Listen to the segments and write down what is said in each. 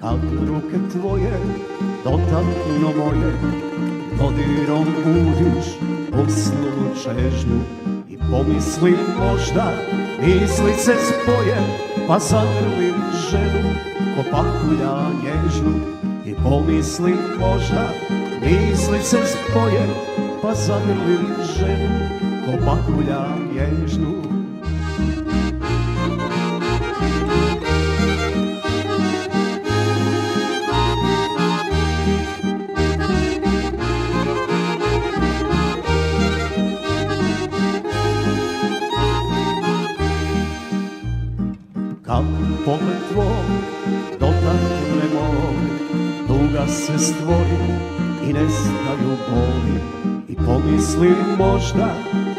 Kad ruke tvoje dotaknu moje Dodirom budiš osnovu čežnju I pomislim možda misli se spoje Pa zagrlim ženu ko pakulja nježnu I pomislim možda misli se spoje Pa zagrlim ženu ko pakulja nježnu pogled tvoj dotakne moj. Duga se stvori i nestaju boli I pomislim možda,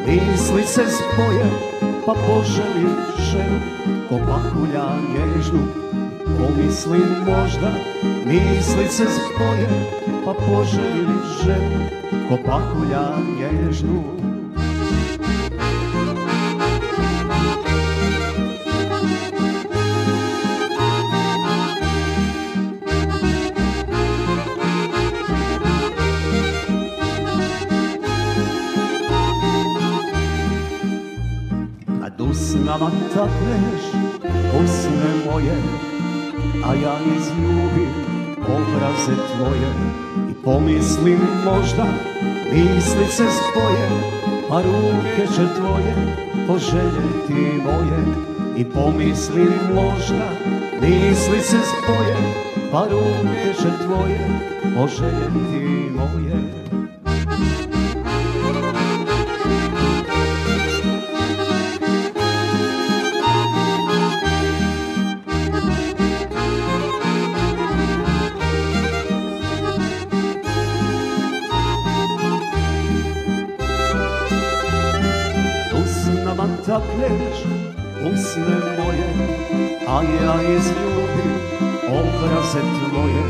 misli se spoje Pa poželim ženu. Ko pakulja nježnu Pomislim možda, misli se spoje Pa poželim ženu. Ko pakulja nježnu Kad usnama takneš usne moje A ja izljubim obraze tvoje. I pomislim možda misli se spoje Pa ruke će tvoje poželjeti moje. I pomislim možda misli se spoje Pa ruke će tvoje poželjeti moje usnama takneš usne moje A ja izljubim obraze tvoje.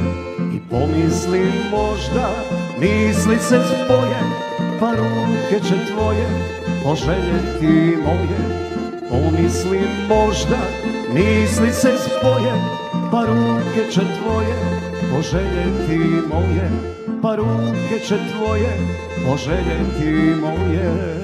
I pomislim možda misli se spoje Pa ruke će tvoje poželjeti moje. Pomislim možda misli se spoje Pa ruke će tvoje poželjeti moje. Pa ruke će tvoje poželjeti moje